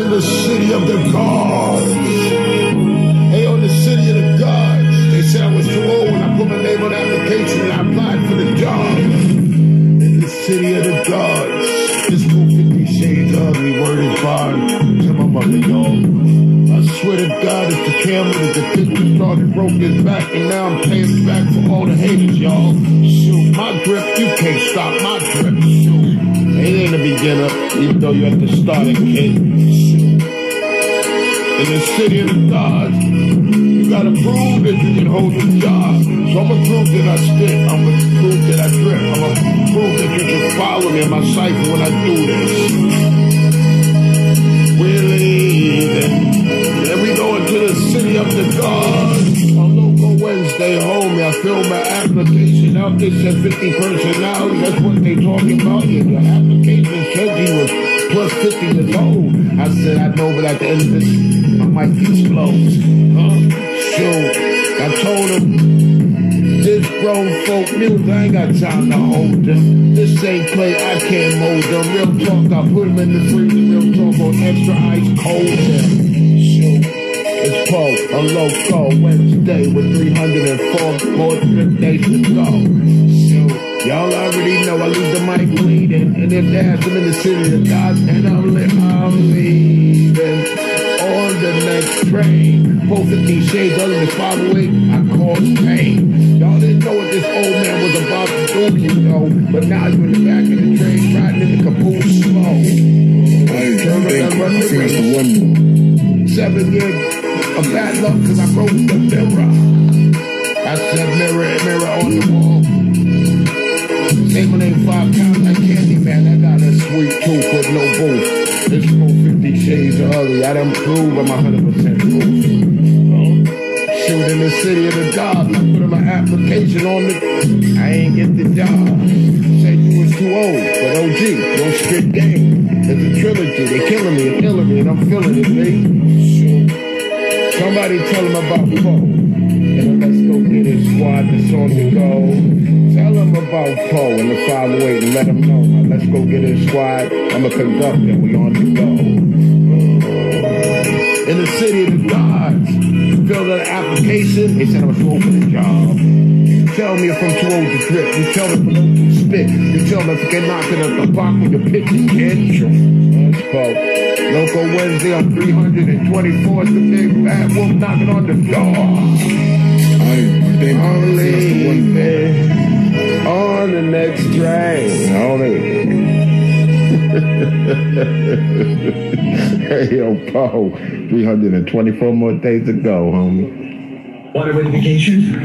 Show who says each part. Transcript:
Speaker 1: in the city of the gods. Hey, on the city of the gods. They said I was too old when I put my name on the application and I applied for the job. In the city of the gods. This book 50 shades ugly, word is bond. Tell my mother, y'all. I swear to God, it's the camera that the picture started, broke his back, and now I'm paying back for all the haters, y'all. Shoot, my grip, you can't stop my grip. Shoot. It ain't a beginner, even though you're at the starting gate. In the city of the gods, you gotta prove that you can hold the job. So I'ma prove that I stick. I'ma prove that I drip. I'ma prove that you can follow me in my cycle when I do this. We're leaving. And we go into the city of the gods. On local Wednesday, homie, I filled my application out. They said 50 personalities. That's what they talking about. Yeah, the application said he was plus 50 years old. I said, I know, but at the end of this, my mic explodes. Huh? I told him, this grown folk music, I ain't got time to hold them. This ain't play, I can't mold them. Real talk, I put them in the freezer. Real talk on extra ice cold them. Shoot. It's Poe, a loco Wednesday with 304 more trip days to go. Y'all already know I leave the mic bleeding. And if some in the city of God, then I'm, li- I'm leaving on the next train. 450 shades under the 508, I cause pain. Y'all didn't know what this old man was about to do, you know. But now you in the back of the train, riding in the caboose slow.
Speaker 2: I
Speaker 1: Turn up that
Speaker 2: think
Speaker 1: run
Speaker 2: I think that's the one more.
Speaker 1: Seven years of bad luck because I broke the mirror. Shades of ugly. I done prove I'm 100% proof. Shoot in the city of the gods. I put my application on the. I ain't get the job. Said you was too old, but OG, don't spit game. It's a trilogy. They killing me and killing me, and I'm feeling it, baby. Somebody tell him about Poe. And let's go get his squad that's on the go. Tell him about Poe and the 508 and let him know. Now, let's go get his squad. I'm a conductor. We on the go. In the city of the gods. Filled out an application. They said I was too old for the job. Tell me if I'm too old to drip. You tell me if I'm too to spit. You tell me if I can knock it up the block with your pitching, kid. Let's go. Local Wednesday on 324th, the big bad wolf knocking on the door.
Speaker 2: I think
Speaker 1: I'm
Speaker 2: that's the one more.
Speaker 1: leaving on the next train. Hey, yo, Poe. 324 more days to go, homie.
Speaker 3: A vacation?